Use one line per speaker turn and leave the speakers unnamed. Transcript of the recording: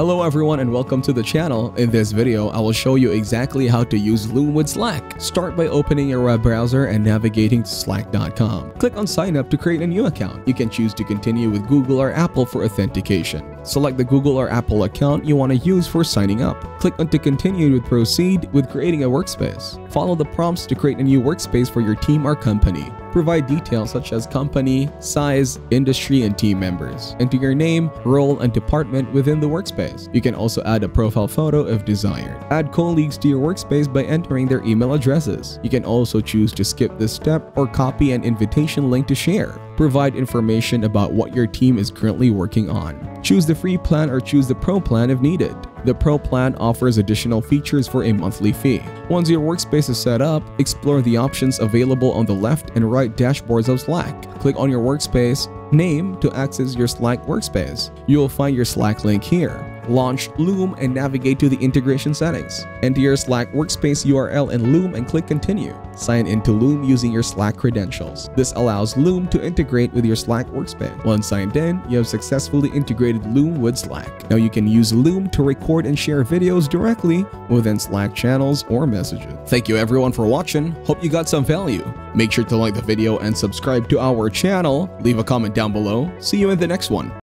Hello everyone and welcome to the channel. In this video, I will show you exactly how to use Loom with Slack. Start by opening your web browser and navigating to slack.com. Click on sign up to create a new account. You can choose to continue with Google or Apple for authentication. Select the Google or Apple account you want to use for signing up. Click on to continue with proceed with creating a workspace. Follow the prompts to create a new workspace for your team or company. Provide details such as company, size, industry, and team members. Enter your name, role, and department within the workspace. You can also add a profile photo if desired. Add colleagues to your workspace by entering their email addresses. You can also choose to skip this step or copy an invitation link to share. Provide information about what your team is currently working on. Choose the free plan or choose the pro plan if needed. The Pro plan offers additional features for a monthly fee. Once your workspace is set up, explore the options available on the left and right dashboards of Slack. Click on your workspace name to access your Slack workspace. You will find your Slack link here launch Loom and navigate to the integration settings. Enter your Slack workspace URL in Loom and click continue. Sign into Loom using your Slack credentials. This allows Loom to integrate with your Slack workspace. Once signed in, you have successfully integrated Loom with Slack. Now you can use Loom to record and share videos directly within Slack channels or messages. Thank you everyone for watching. Hope you got some value. Make sure to like the video and subscribe to our channel. Leave a comment down below. See you in the next one.